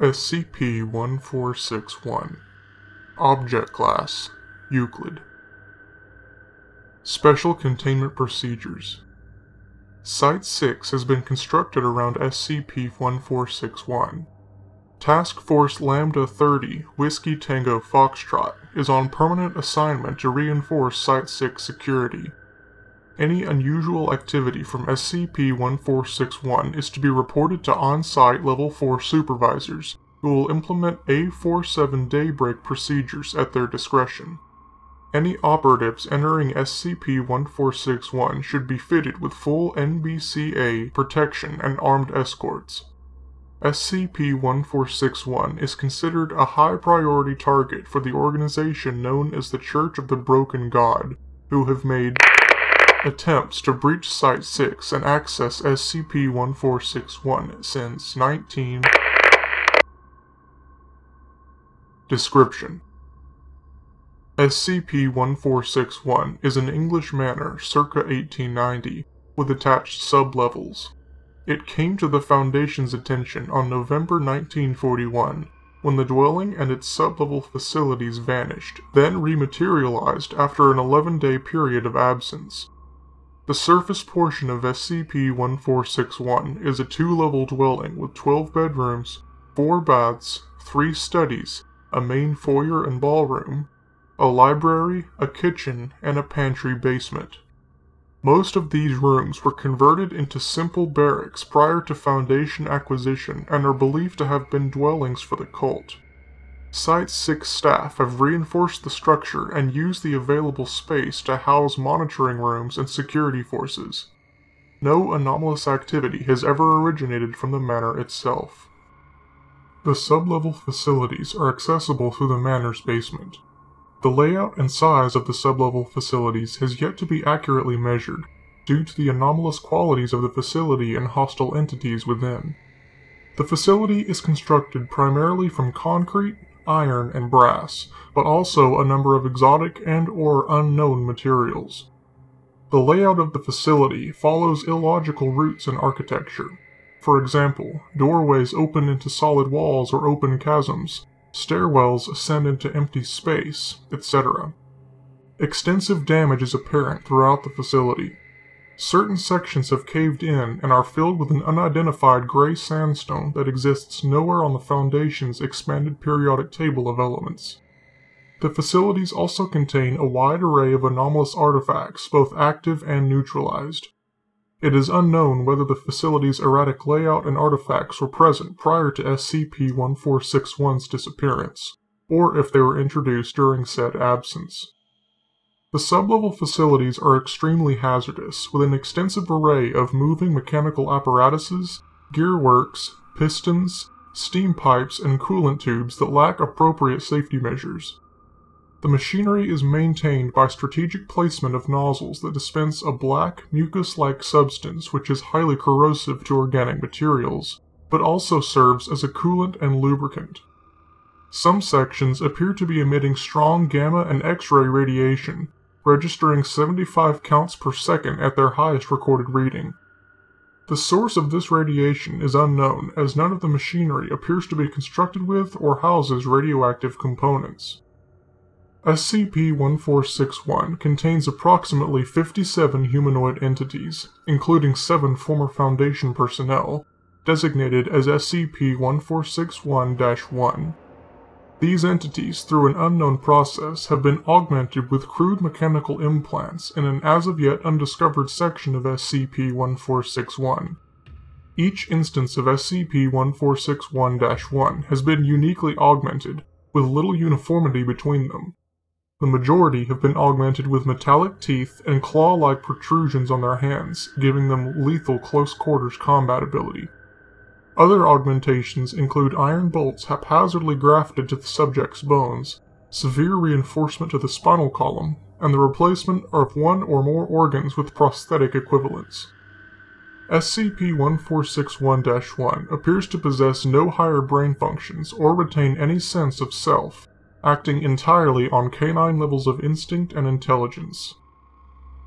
SCP-1461 Object Class Euclid Special Containment Procedures Site-6 has been constructed around SCP-1461. Task Force Lambda-30 Whiskey Tango Foxtrot is on permanent assignment to reinforce Site-6 security. Any unusual activity from SCP-1461 is to be reported to on-site Level 4 supervisors, who will implement A47 daybreak procedures at their discretion. Any operatives entering SCP-1461 should be fitted with full NBCA protection and armed escorts. SCP-1461 is considered a high priority target for the organization known as the Church of the Broken God, who have made attempts to breach Site-6 and access SCP-1461 since 19... Description SCP-1461 is an English manor circa 1890, with attached sub-levels. It came to the Foundation's attention on November 1941, when the dwelling and its sub-level facilities vanished, then rematerialized after an 11-day period of absence. The surface portion of SCP-1461 is a two-level dwelling with 12 bedrooms, 4 baths, 3 studies, a main foyer and ballroom, a library, a kitchen, and a pantry basement. Most of these rooms were converted into simple barracks prior to Foundation acquisition and are believed to have been dwellings for the cult. Site-6 staff have reinforced the structure and used the available space to house monitoring rooms and security forces. No anomalous activity has ever originated from the manor itself. The sub-level facilities are accessible through the manor's basement. The layout and size of the sub-level facilities has yet to be accurately measured, due to the anomalous qualities of the facility and hostile entities within. The facility is constructed primarily from concrete, iron, and brass, but also a number of exotic and or unknown materials. The layout of the facility follows illogical routes in architecture. For example, doorways open into solid walls or open chasms, Stairwells ascend into empty space, etc. Extensive damage is apparent throughout the facility. Certain sections have caved in and are filled with an unidentified gray sandstone that exists nowhere on the Foundation's expanded periodic table of elements. The facilities also contain a wide array of anomalous artifacts, both active and neutralized. It is unknown whether the facility's erratic layout and artifacts were present prior to SCP-1461's disappearance, or if they were introduced during said absence. The sublevel facilities are extremely hazardous, with an extensive array of moving mechanical apparatuses, gearworks, pistons, steam pipes, and coolant tubes that lack appropriate safety measures. The machinery is maintained by strategic placement of nozzles that dispense a black, mucus-like substance which is highly corrosive to organic materials, but also serves as a coolant and lubricant. Some sections appear to be emitting strong gamma and X-ray radiation, registering 75 counts per second at their highest recorded reading. The source of this radiation is unknown as none of the machinery appears to be constructed with or houses radioactive components. SCP-1461 contains approximately 57 humanoid entities, including seven former Foundation personnel, designated as SCP-1461-1. These entities, through an unknown process, have been augmented with crude mechanical implants in an as-of-yet undiscovered section of SCP-1461. Each instance of SCP-1461-1 has been uniquely augmented, with little uniformity between them, the majority have been augmented with metallic teeth and claw-like protrusions on their hands, giving them lethal close-quarters combat ability. Other augmentations include iron bolts haphazardly grafted to the subject's bones, severe reinforcement to the spinal column, and the replacement of one or more organs with prosthetic equivalents. SCP-1461-1 appears to possess no higher brain functions or retain any sense of self, acting entirely on canine levels of instinct and intelligence.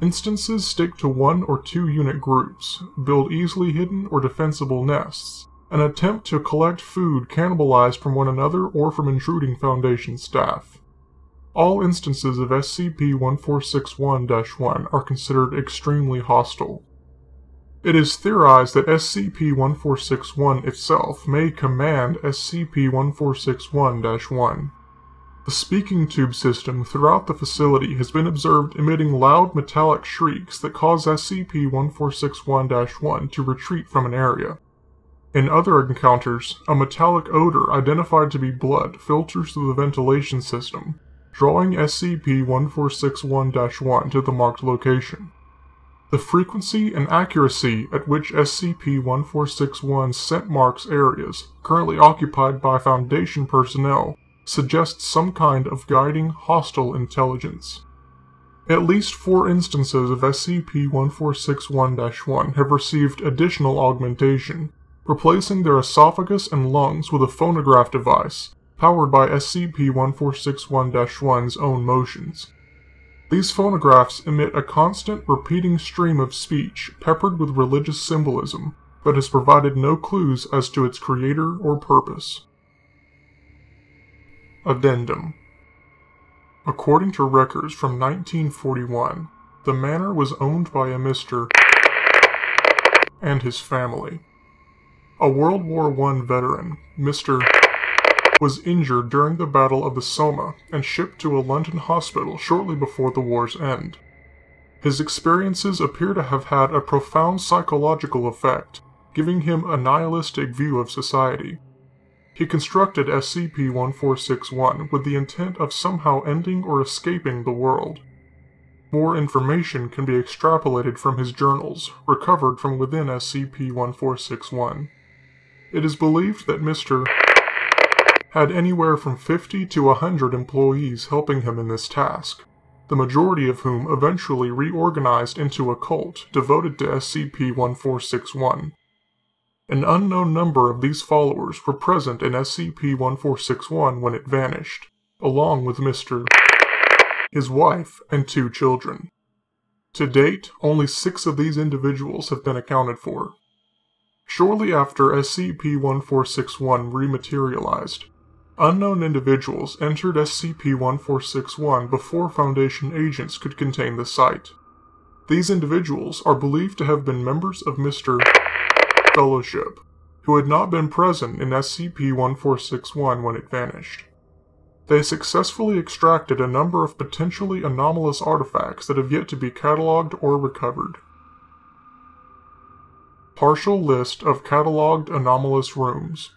Instances stick to one or two unit groups, build easily hidden or defensible nests, an attempt to collect food cannibalized from one another or from intruding Foundation staff. All instances of SCP-1461-1 are considered extremely hostile. It is theorized that SCP-1461 itself may command SCP-1461-1. The speaking tube system throughout the facility has been observed emitting loud metallic shrieks that cause SCP-1461-1 to retreat from an area. In other encounters, a metallic odor identified to be blood filters through the ventilation system, drawing SCP-1461-1 to the marked location. The frequency and accuracy at which SCP-1461 scent marks areas currently occupied by Foundation personnel suggests some kind of guiding hostile intelligence. At least four instances of SCP-1461-1 have received additional augmentation, replacing their esophagus and lungs with a phonograph device powered by SCP-1461-1's own motions. These phonographs emit a constant, repeating stream of speech peppered with religious symbolism, but has provided no clues as to its creator or purpose. Addendum According to records from 1941, the manor was owned by a Mr. and his family. A World War I veteran, Mr. was injured during the Battle of the Somme and shipped to a London hospital shortly before the war's end. His experiences appear to have had a profound psychological effect, giving him a nihilistic view of society. He constructed SCP-1461 with the intent of somehow ending or escaping the world. More information can be extrapolated from his journals, recovered from within SCP-1461. It is believed that Mr. had anywhere from 50 to 100 employees helping him in this task, the majority of whom eventually reorganized into a cult devoted to SCP-1461. An unknown number of these followers were present in SCP-1461 when it vanished, along with Mr. his wife and two children. To date, only six of these individuals have been accounted for. Shortly after SCP-1461 rematerialized, unknown individuals entered SCP-1461 before Foundation agents could contain the site. These individuals are believed to have been members of Mr. Fellowship, who had not been present in SCP-1461 when it vanished. They successfully extracted a number of potentially anomalous artifacts that have yet to be cataloged or recovered. Partial list of cataloged anomalous rooms.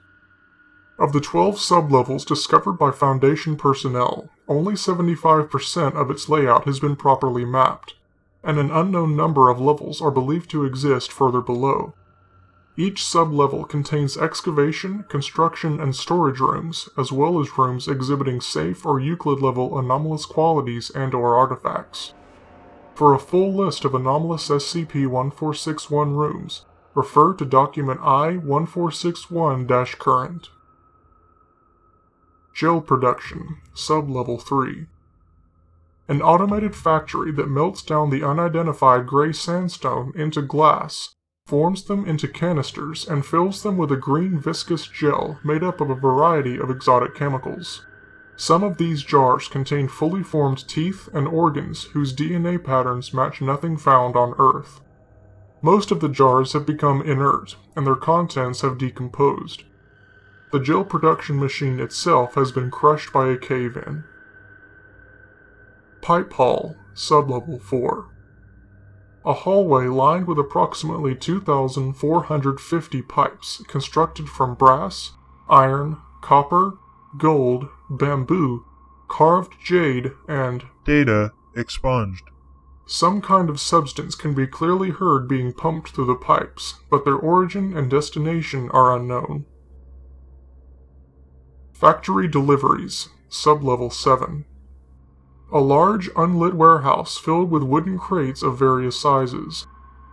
Of the 12 sublevels discovered by Foundation personnel, only 75% of its layout has been properly mapped, and an unknown number of levels are believed to exist further below. Each sublevel contains excavation, construction, and storage rooms, as well as rooms exhibiting safe or Euclid-level anomalous qualities and or artifacts. For a full list of anomalous SCP-1461 rooms, refer to document I-1461-current. Gel Production, Sublevel 3 An automated factory that melts down the unidentified gray sandstone into glass forms them into canisters, and fills them with a green viscous gel made up of a variety of exotic chemicals. Some of these jars contain fully formed teeth and organs whose DNA patterns match nothing found on Earth. Most of the jars have become inert, and their contents have decomposed. The gel production machine itself has been crushed by a cave in. Pipe Hall, Sublevel 4 a hallway lined with approximately 2,450 pipes constructed from brass, iron, copper, gold, bamboo, carved jade, and data expunged. Some kind of substance can be clearly heard being pumped through the pipes, but their origin and destination are unknown. Factory Deliveries, Sublevel 7 a large, unlit warehouse filled with wooden crates of various sizes.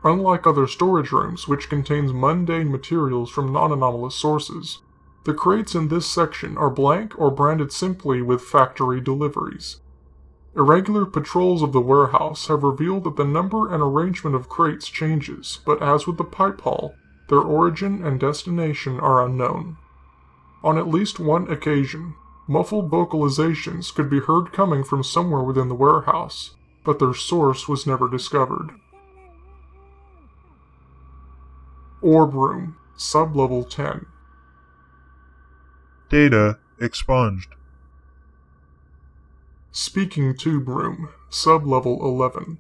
Unlike other storage rooms, which contains mundane materials from non-anomalous sources, the crates in this section are blank or branded simply with factory deliveries. Irregular patrols of the warehouse have revealed that the number and arrangement of crates changes, but as with the pipe hall, Their origin and destination are unknown. On at least one occasion, muffled vocalizations could be heard coming from somewhere within the warehouse, but their source was never discovered. Orb Room, Sublevel 10. Data expunged. Speaking Tube Room, Sublevel 11.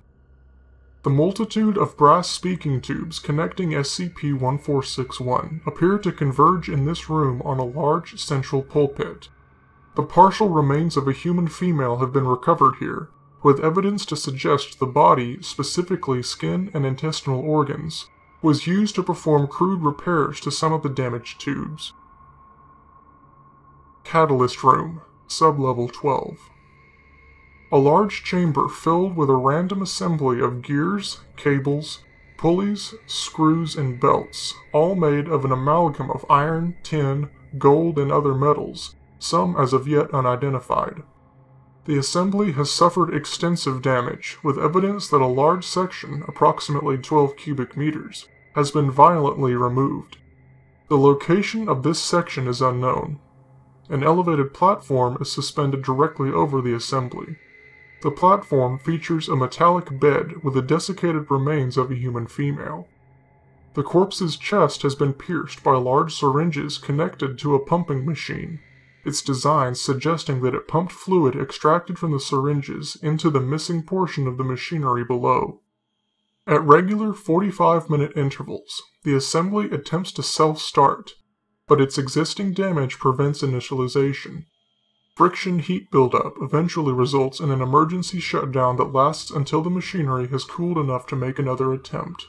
The multitude of brass speaking tubes connecting SCP-1461 appear to converge in this room on a large central pulpit. The partial remains of a human female have been recovered here, with evidence to suggest the body, specifically skin and intestinal organs, was used to perform crude repairs to some of the damaged tubes. Catalyst Room, Sublevel 12. A large chamber filled with a random assembly of gears, cables, pulleys, screws, and belts, all made of an amalgam of iron, tin, gold, and other metals, some as of yet unidentified. The assembly has suffered extensive damage, with evidence that a large section, approximately 12 cubic meters, has been violently removed. The location of this section is unknown. An elevated platform is suspended directly over the assembly. The platform features a metallic bed with the desiccated remains of a human female. The corpse's chest has been pierced by large syringes connected to a pumping machine, its design suggesting that it pumped fluid extracted from the syringes into the missing portion of the machinery below. At regular 45 minute intervals, the assembly attempts to self start, but its existing damage prevents initialization. Friction heat buildup eventually results in an emergency shutdown that lasts until the machinery has cooled enough to make another attempt.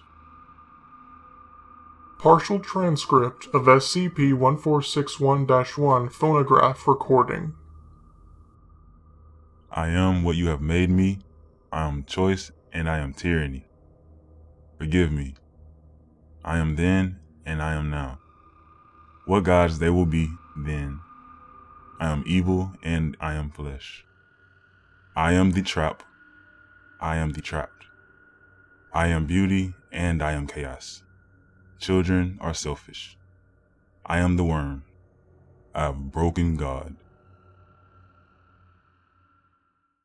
Partial transcript of SCP 1461 1 phonograph recording. I am what you have made me. I am choice and I am tyranny. Forgive me. I am then and I am now. What gods they will be then. I am evil and I am flesh. I am the trap. I am the trapped. I am beauty and I am chaos. Children are selfish. I am the worm. I have broken God.